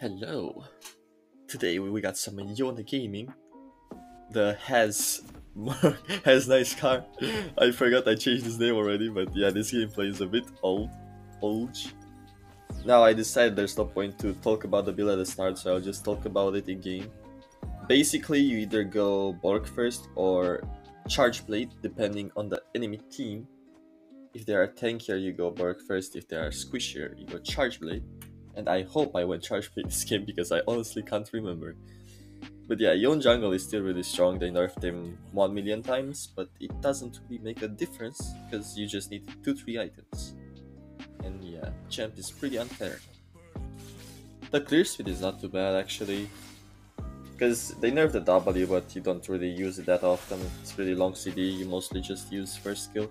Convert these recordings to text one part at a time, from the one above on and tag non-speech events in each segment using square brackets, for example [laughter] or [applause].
Hello. Today we got some Yone Gaming. The has [laughs] has nice car. I forgot I changed his name already, but yeah, this gameplay is a bit old. Old. Now I decided there's no point to talk about the build at the start, so I'll just talk about it in game. Basically, you either go Bork first or Charge Blade, depending on the enemy team. If they are tankier, you go Bork first. If they are squishier, you go Charge Blade and I hope I went Charge Blade this game because I honestly can't remember. But yeah, Yone Jungle is still really strong, they nerfed him 1 million times, but it doesn't really make a difference because you just need 2-3 items. And yeah, champ is pretty unfair. The clear speed is not too bad actually, because they nerfed the W but you don't really use it that often, it's really long CD, you mostly just use first skill.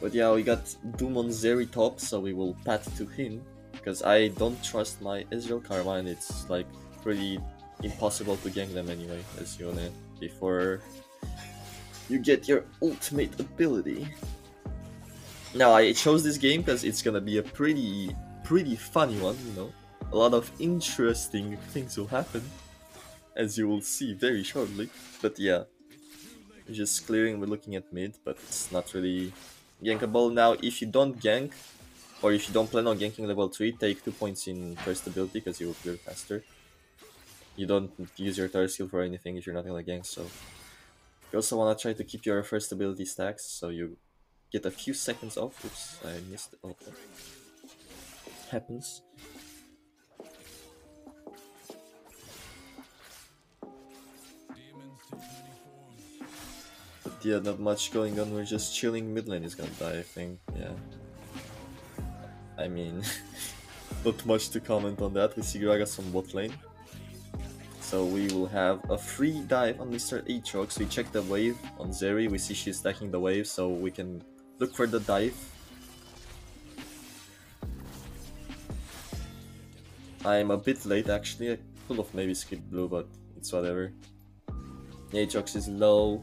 But yeah, we got Doom on Zeri top, so we will pat to him because I don't trust my Ezreal Karma and it's like pretty impossible to gank them anyway, as you know, before you get your ultimate ability. Now I chose this game because it's gonna be a pretty, pretty funny one, you know. A lot of interesting things will happen, as you will see very shortly. But yeah, just clearing, we're looking at mid, but it's not really gankable. Now, if you don't gank, or if you don't plan on ganking level 3, take 2 points in first ability because you will clear faster. You don't use your third skill for anything if you're not gonna gank, so... You also wanna try to keep your first ability stacks, so you get a few seconds off. Oops, I missed it. Oh, happens. But yeah, not much going on, we're just chilling, mid lane is gonna die, I think, yeah. I mean, [laughs] not much to comment on that. We see Gragas on bot lane. So we will have a free dive on Mr. Aatrox. We check the wave on Zeri. We see she's stacking the wave, so we can look for the dive. I'm a bit late actually. I could have maybe skipped blue, but it's whatever. Aatrox is low.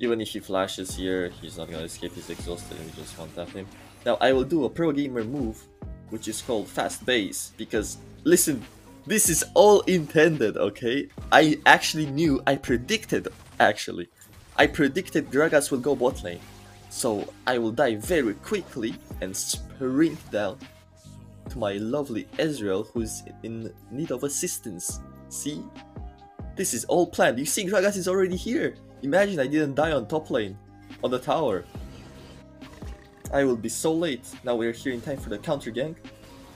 Even if he flashes here, he's not gonna escape. He's exhausted and we just won't tap him. Now I will do a pro gamer move, which is called fast base, because listen, this is all intended, okay? I actually knew, I predicted, actually. I predicted Gragas will go bot lane. So I will die very quickly and sprint down to my lovely Ezreal who's in need of assistance. See? This is all planned. You see Gragas is already here. Imagine I didn't die on top lane, on the tower. I will be so late. Now we're here in time for the counter gank.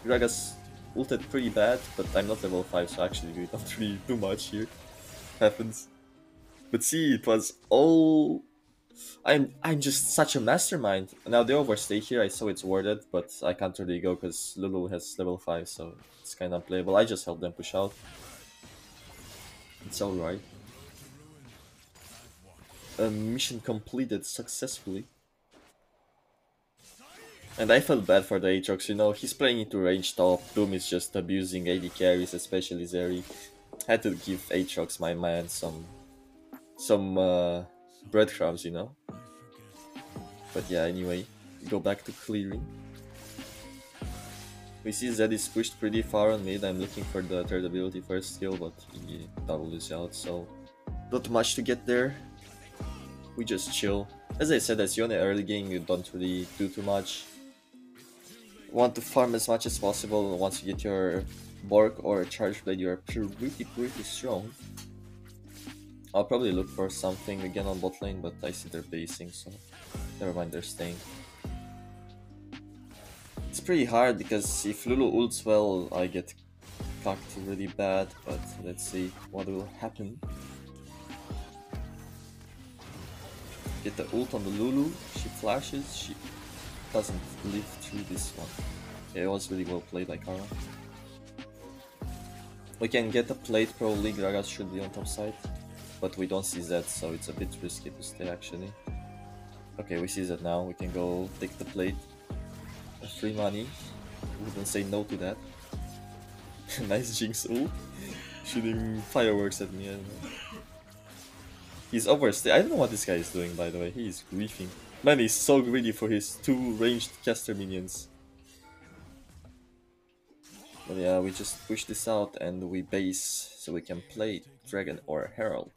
Gragas ulted pretty bad, but I'm not level 5, so actually we don't [laughs] really do much here. Happens. But see, it was all... I'm I'm just such a mastermind. Now they overstay here, I saw it's warded, but I can't really go because Lulu has level 5, so it's kinda unplayable. I just helped them push out. It's alright. A mission completed successfully. And I felt bad for the Aatrox, you know, he's playing into range top, Doom is just abusing AD carries, especially Zeri. Had to give Aatrox, my man, some some uh, breadcrumbs, you know. But yeah, anyway, go back to clearing. We see Zed is pushed pretty far on mid, I'm looking for the third ability first skill, but he double is out, so not much to get there. We just chill. As I said, as you're in the early game, you don't really do too much want to farm as much as possible. Once you get your Bork or Charge Blade, you're pretty, pretty strong. I'll probably look for something again on bot lane, but I see they're basing, so never mind, they're staying. It's pretty hard because if Lulu ults well, I get cocked really bad, but let's see what will happen. Get the ult on the Lulu, she flashes, she doesn't live through this one. It was really well played by Karma. We can get a plate probably, Gragas should be on top side. But we don't see Zed, so it's a bit risky to stay actually. Okay, we see Zed now, we can go take the plate. Free money. Wouldn't say no to that. [laughs] nice Jinx ult. Shooting fireworks at me, He's overstay. I don't know what this guy is doing by the way, he is griefing. Man, he's so greedy for his two ranged caster minions. But yeah, we just push this out and we base so we can play Dragon or Herald.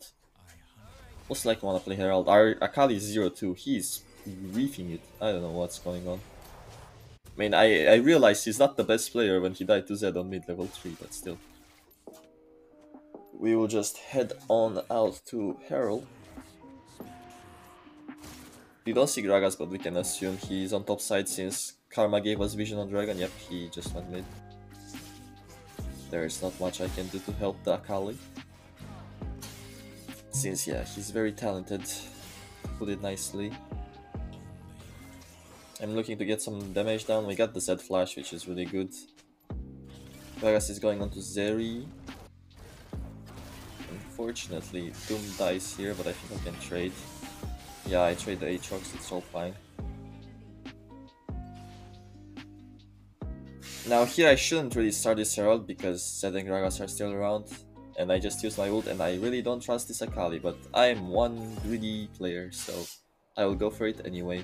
Most likely wanna play Herald. Our Akali is 0-2, he's reefing it. I don't know what's going on. I mean, I, I realize he's not the best player when he died to Zed on mid level 3, but still. We will just head on out to Herald. We don't see Gragas, but we can assume he's on top side since Karma gave us vision on Dragon. Yep, he just went mid. There's not much I can do to help the Akali. Since, yeah, he's very talented, put it nicely. I'm looking to get some damage down. We got the Z flash, which is really good. Gragas is going on to Zeri. Unfortunately, Doom dies here, but I think I can trade. Yeah, I trade the Aatrox, it's all fine. Now here I shouldn't really start this Herald because Zed and Gragas are still around and I just use my ult and I really don't trust this Akali but I'm one greedy player so I will go for it anyway.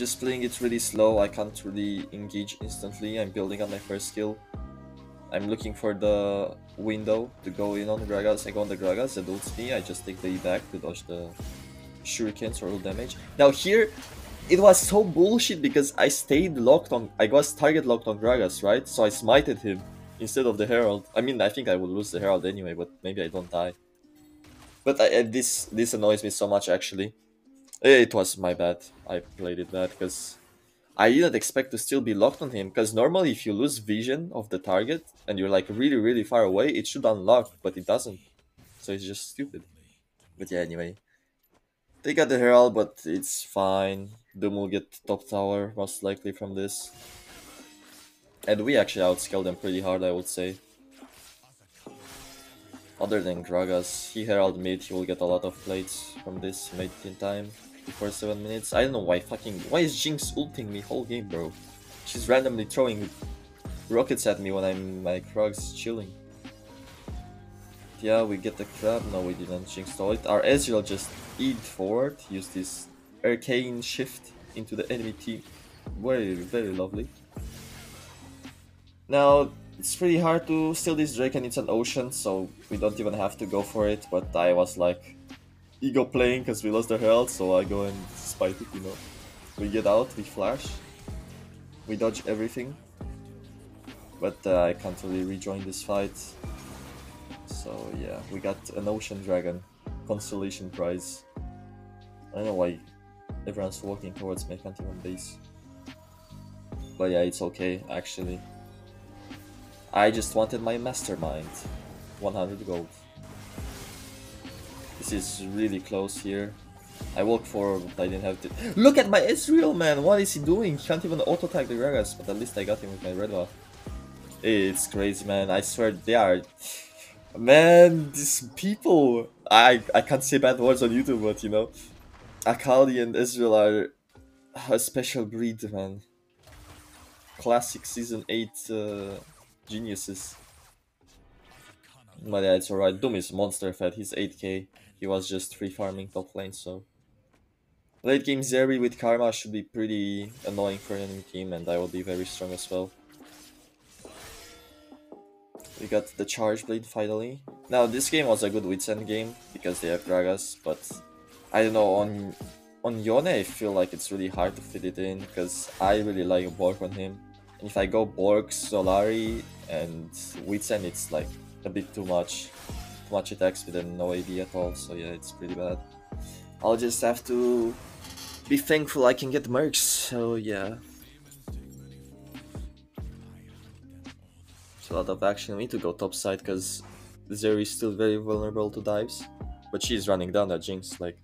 just playing it really slow, I can't really engage instantly, I'm building up my first skill. I'm looking for the window to go in on Gragas, I go on the Gragas, it ults me, I just take the E back to dodge the shurikens or ult damage. Now here, it was so bullshit because I stayed locked on, I was target locked on Gragas, right? So I smited him instead of the Herald. I mean, I think I would lose the Herald anyway, but maybe I don't die. But I, this this annoys me so much actually. Eh, it was my bad. I played it bad because I didn't expect to still be locked on him. Because normally if you lose vision of the target and you're like really really far away, it should unlock, but it doesn't. So it's just stupid. But yeah, anyway. They got the Herald, but it's fine. Doom will get top tower, most likely from this. And we actually outscale them pretty hard, I would say. Other than Gragas, he Herald mid, he will get a lot of plates from this made in time before 7 minutes. I don't know why fucking... Why is Jinx ulting me whole game, bro? She's randomly throwing rockets at me when I'm like Krugs chilling. Yeah, we get the crab. No, we didn't. Jinx stole it. Our Ezreal just eat forward, use this arcane shift into the enemy team. Very, very lovely. Now, it's pretty hard to steal this Drake and it's an ocean, so we don't even have to go for it, but I was like ego playing because we lost the health, so I go and spite it, you know. We get out, we flash, we dodge everything, but uh, I can't really rejoin this fight. So yeah, we got an Ocean Dragon constellation prize. I don't know why everyone's walking towards me, I can't even base. But yeah, it's okay, actually. I just wanted my mastermind. 100 gold. This is really close here. I walked forward, but I didn't have to- Look at my Ezreal, man! What is he doing? He can't even auto-tag the Gragas, but at least I got him with my red buff. It's crazy, man. I swear they are... Man, these people... I, I can't say bad words on YouTube, but you know... Akali and Ezreal are a special breed, man. Classic Season 8 uh, geniuses. But yeah, it's alright. Doom is monster fed, he's 8k. He was just free farming top lane, so... Late game Zeri with Karma should be pretty annoying for an enemy team, and I will be very strong as well. We got the Charge Blade finally. Now, this game was a good Wits End game, because they have Gragas, but... I don't know, on on Yone I feel like it's really hard to fit it in, because I really like Bork on him. And if I go Bork, Solari, and Wits End, it's like a bit too much. Much attacks with no AD at all, so yeah, it's pretty bad. I'll just have to be thankful I can get mercs, so yeah. It's a lot of action. We need to go top side because Zeri is still very vulnerable to dives. But she's running down that Jinx, like,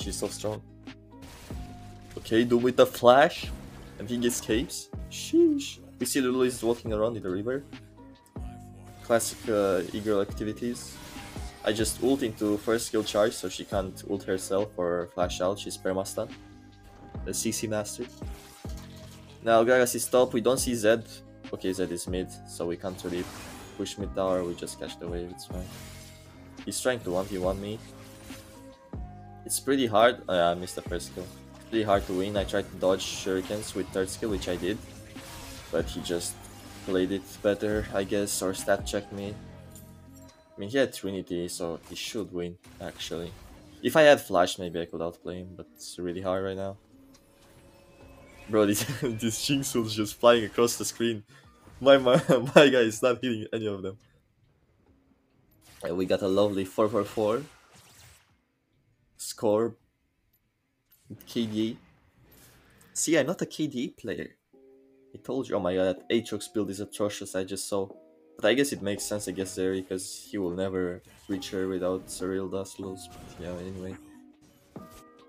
she's so strong. Okay, do with the flash, and he escapes. Sheesh. We see Lulu is walking around in the river. Classic uh, eagle activities. I just ult into first skill charge so she can't ult herself or flash out, she's permastan. The CC master. Now Gragas is top, we don't see Zed. Okay, Zed is mid, so we can't really push mid tower, we just catch the wave, it's fine. He's trying to 1v1 me. It's pretty hard. Oh, yeah, I missed the first kill. pretty hard to win. I tried to dodge shurikens with third skill, which I did. But he just played it better, I guess, or stat checked me. I mean, he had Trinity, so he should win, actually. If I had Flash, maybe I could outplay him, but it's really hard right now. Bro, [laughs] this, this Jinx was just flying across the screen. My, my, [laughs] my guy is not hitting any of them. And we got a lovely 4 4 4 score. KDA. See, I'm not a KDA player. I told you, oh my god, that Aatrox build is atrocious, I just saw. But I guess it makes sense against Zeri, because he will never reach her without Surreal Dustlows. But yeah, anyway.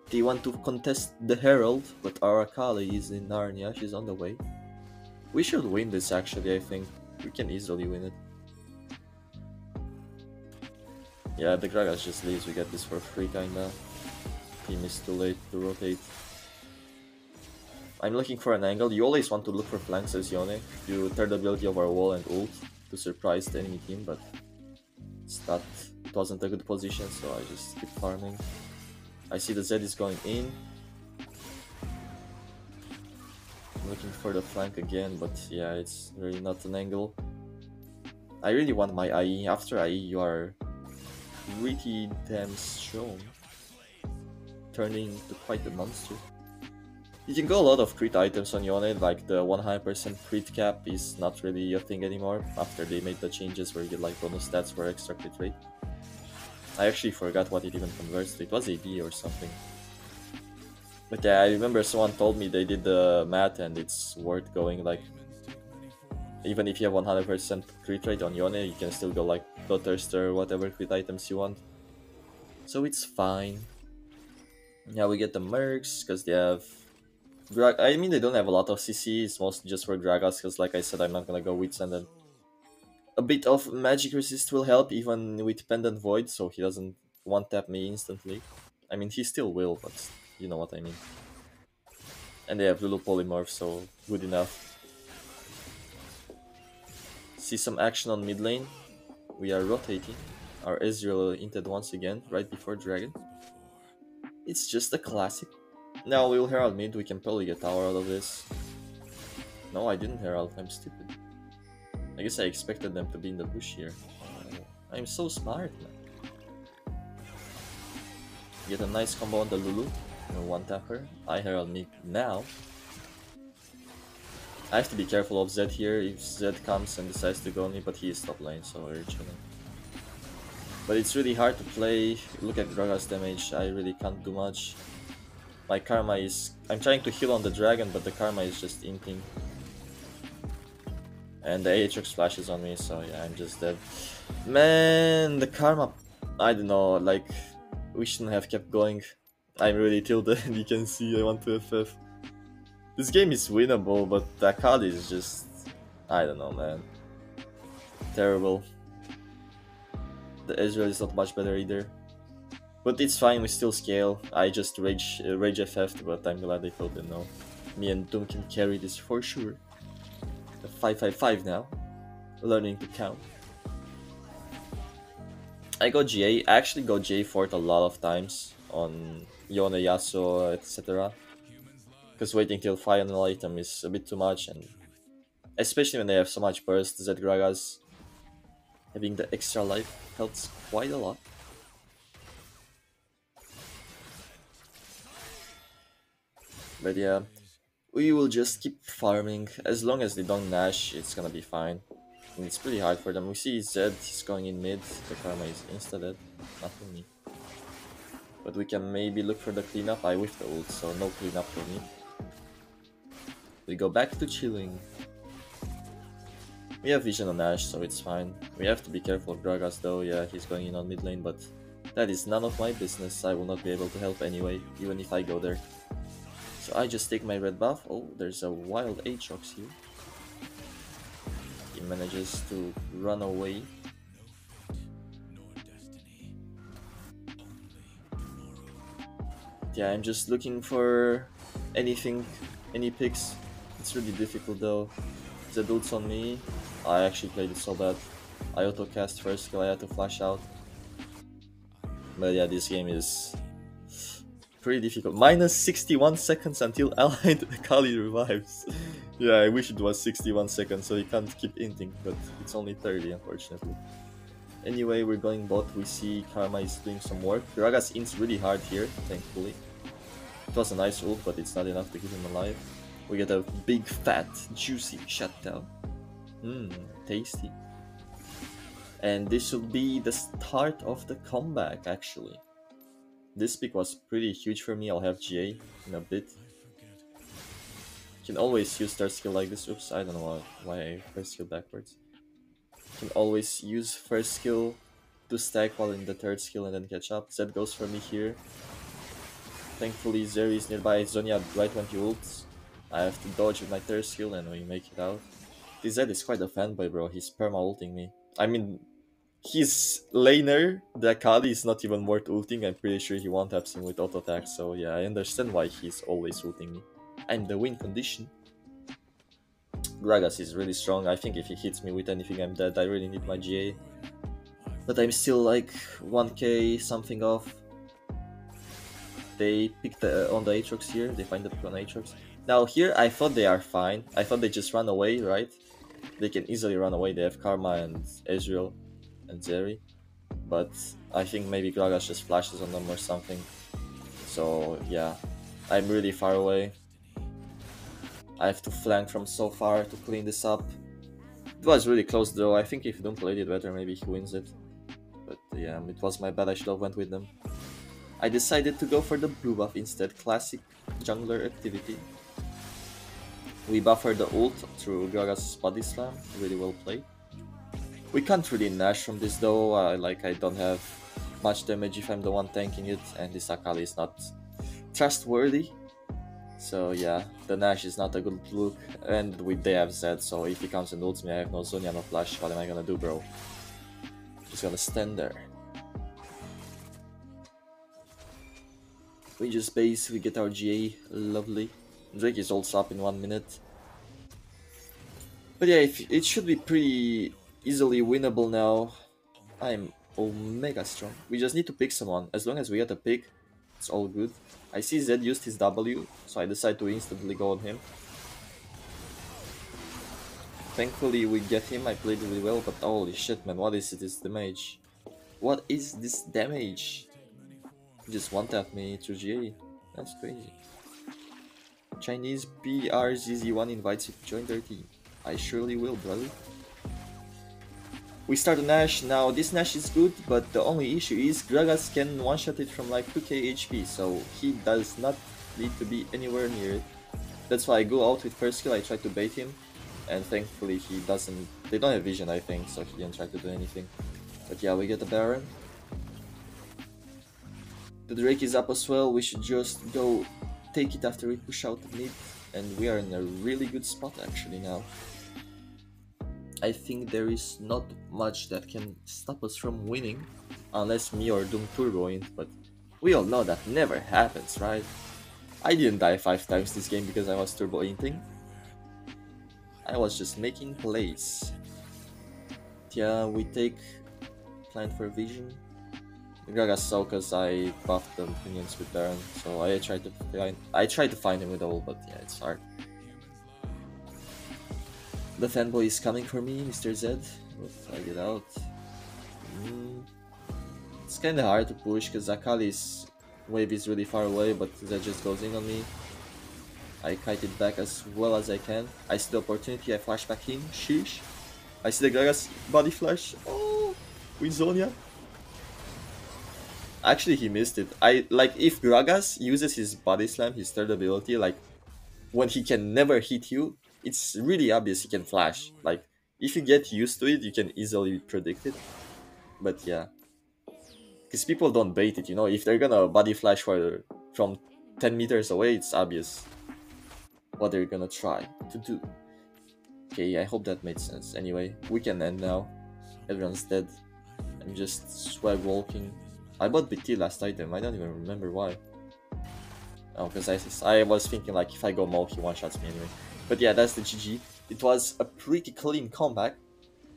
They want to contest the Herald, but our Akali is in Narnia, she's on the way. We should win this actually, I think. We can easily win it. Yeah, the Gragas just leaves, we get this for free kinda. Team is too late to rotate. I'm looking for an angle. You always want to look for flanks as Yone. You third ability of our wall and ult to surprise the enemy team, but it's not, it wasn't a good position, so I just keep farming. I see the Zed is going in. I'm looking for the flank again, but yeah, it's really not an angle. I really want my IE. After IE, you are pretty damn strong. Turning into quite a monster. You can go a lot of crit items on Yone, like the 100% crit cap is not really a thing anymore after they made the changes where you get like bonus stats for extra crit rate. I actually forgot what it even converts to, it was AD or something. But yeah, I remember someone told me they did the math and it's worth going like... Even if you have 100% crit rate on Yone, you can still go like Bloodthirster whatever crit items you want. So it's fine. Yeah, we get the Mercs, because they have I mean, they don't have a lot of CC, it's mostly just for Gragas, because like I said, I'm not gonna go with Senden. A bit of magic resist will help, even with Pendant Void, so he doesn't one-tap me instantly. I mean, he still will, but you know what I mean. And they have Lulu Polymorph, so good enough. See some action on mid lane. We are rotating. Our Ezreal inted once again, right before Dragon. It's just a classic now we will herald mid, we can probably get tower out of this. No, I didn't herald, I'm stupid. I guess I expected them to be in the bush here. Uh, I'm so smart, man. Get a nice combo on the Lulu. One tapper. I herald mid now. I have to be careful of Zed here if Zed comes and decides to go on me, but he is top lane, so we're chilling. But it's really hard to play. Look at Gragas damage, I really can't do much. My karma is... I'm trying to heal on the dragon, but the karma is just imping. And the Aatrox flashes on me, so yeah, I'm just dead. Man, the karma... I don't know, like... We shouldn't have kept going. I'm really tilted, [laughs] and you can see I want to FF. This game is winnable, but the Akali is just... I don't know, man. Terrible. The Ezreal is not much better either. But it's fine, we still scale. I just rage uh, rage FF, but I'm glad they told them no. Me and Doom can carry this for sure. A 555 now. Learning to count. I go GA. I actually go GA for it a lot of times on Yone, Yasuo, etc. Because waiting till final item is a bit too much, and especially when they have so much burst, Zed Gragas having the extra life helps quite a lot. But yeah, we will just keep farming. As long as they don't Nash, it's gonna be fine. And it's pretty hard for them. We see Zed, he's going in mid. The Karma is insta-dead. Nothing me. But we can maybe look for the cleanup. I whiffed the ult, so no cleanup for me. We go back to chilling. We have vision on Nash, so it's fine. We have to be careful of Gragas though, yeah, he's going in on mid lane, but that is none of my business. I will not be able to help anyway, even if I go there. So I just take my red buff. Oh, there's a wild Aatrox here. He manages to run away. Yeah, I'm just looking for anything, any picks. It's really difficult though. The dude's on me. I actually played it so bad. I auto cast first skill, I had to flash out. But yeah, this game is pretty difficult. Minus 61 seconds until [laughs] allied Akali revives. yeah, I wish it was 61 seconds so he can't keep inting, but it's only 30 unfortunately. Anyway, we're going bot. We see Karma is doing some work. Gragas ints really hard here, thankfully. It was a nice ult, but it's not enough to keep him alive. We get a big, fat, juicy shutdown. Mmm, tasty. And this should be the start of the comeback, actually. This pick was pretty huge for me. I'll have GA in a bit. Can always use third skill like this. Oops, I don't know why I first skill backwards. Can always use first skill to stack while in the third skill and then catch up. Zed goes for me here. Thankfully Zeri is nearby Zhonya right when he ults. I have to dodge with my third skill and we make it out. This Zed is quite a fanboy bro, he's perma ulting me. I mean, his laner, the Akali, is not even worth ulting. I'm pretty sure he won't have him with auto attack. So yeah, I understand why he's always ulting me. I'm the win condition. Gragas is really strong. I think if he hits me with anything, I'm dead. I really need my GA. But I'm still like 1k something off. They picked the, uh, on the Aatrox here. They find the pick on Aatrox. Now here, I thought they are fine. I thought they just run away, right? They can easily run away. They have Karma and Ezreal and Zeri. But I think maybe Gragas just flashes on them or something. So yeah, I'm really far away. I have to flank from so far to clean this up. It was really close though, I think if Doom played it better maybe he wins it. But yeah, it was my bad, I should have went with them. I decided to go for the blue buff instead, classic jungler activity. We buffer the ult through Gragas' body slam, really well played. We can't really Nash from this though, uh, like I don't have much damage if I'm the one tanking it, and this Akali is not trustworthy. So yeah, the Nash is not a good look, and with they have Zed, so if he comes and ults me, I have no Zhonya, no flash, what am I gonna do bro? Just gonna stand there. We just base, we get our GA, lovely. Drake is also up in one minute. But yeah, it should be pretty easily winnable now. I'm omega strong. We just need to pick someone. As long as we get a pick, it's all good. I see Zed used his W, so I decide to instantly go on him. Thankfully we get him, I played really well, but holy shit man, what is this damage? What is this damage? just one tap me to GA. That's crazy. Chinese BRZZ1 invites you to join their team. I surely will, brother. We start a Nash, now this Nash is good, but the only issue is Gragas can one-shot it from like 2k HP, so he does not need to be anywhere near it. That's why I go out with first skill, I try to bait him, and thankfully he doesn't... They don't have vision I think, so he didn't try to do anything. But yeah, we get the Baron. The Drake is up as well, we should just go take it after we push out the mid, and we are in a really good spot actually now. I think there is not much that can stop us from winning, unless me or Doom Turbo but we all know that never happens, right? I didn't die 5 times this game because I was turbo inting. I was just making plays. Yeah, we take Plant for Vision. Gragas saw because I buffed the minions with Baron, so I tried to find I tried to find him with all, but yeah, it's hard. The fanboy is coming for me, Mr. Z. Let's try it out. Mm. It's kinda hard to push because Akali's wave is really far away, but Zed just goes in on me. I kite it back as well as I can. I see the opportunity, I flash back in. Sheesh. I see the Gragas body flash. Oh, with Zhonya. Actually, he missed it. I like if Gragas uses his body slam, his third ability, like when he can never hit you, it's really obvious he can flash. Like, if you get used to it, you can easily predict it. But yeah. Because people don't bait it, you know? If they're gonna body flash for, from 10 meters away, it's obvious what they're gonna try to do. Okay, I hope that made sense. Anyway, we can end now. Everyone's dead. I'm just swag walking. I bought BT last item, I don't even remember why. Oh, because I, I was thinking like if I go Maw, he one-shots me anyway. But yeah, that's the GG. It was a pretty clean comeback.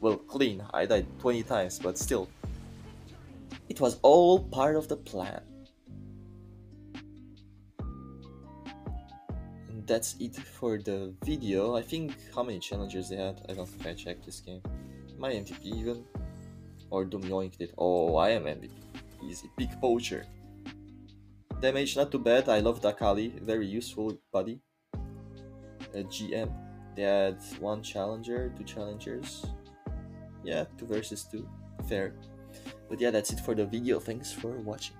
Well, clean. I died 20 times, but still. It was all part of the plan. that's it for the video. I think how many challengers they had? I don't think I checked this game. My MVP even? Or Doom yoinked it? Oh, I am MVP. Easy. Big poacher. Damage not too bad. I love the Akali. Very useful buddy. A GM. They had one challenger, two challengers. Yeah, two versus two. Fair. But yeah, that's it for the video. Thanks for watching.